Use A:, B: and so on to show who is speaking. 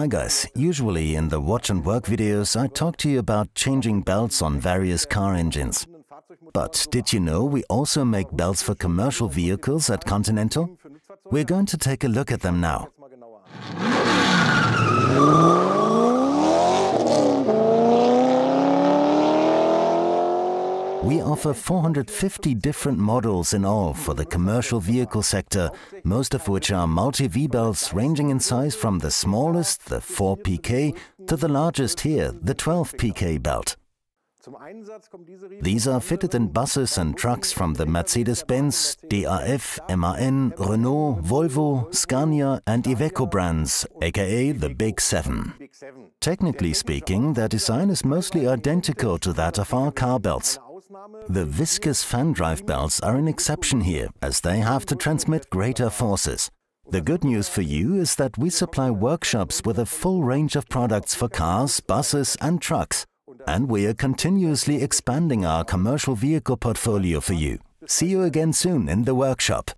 A: Hi guys, usually in the watch and work videos I talk to you about changing belts on various car engines. But did you know we also make belts for commercial vehicles at Continental? We're going to take a look at them now. We offer 450 different models in all for the commercial vehicle sector, most of which are multi-V belts ranging in size from the smallest, the 4 PK, to the largest here, the 12 PK belt. These are fitted in buses and trucks from the Mercedes-Benz, DAF, MAN, Renault, Volvo, Scania and Iveco brands, aka the Big Seven. Technically speaking, their design is mostly identical to that of our car belts. The viscous fan drive belts are an exception here, as they have to transmit greater forces. The good news for you is that we supply workshops with a full range of products for cars, buses and trucks. And we are continuously expanding our commercial vehicle portfolio for you. See you again soon in the workshop.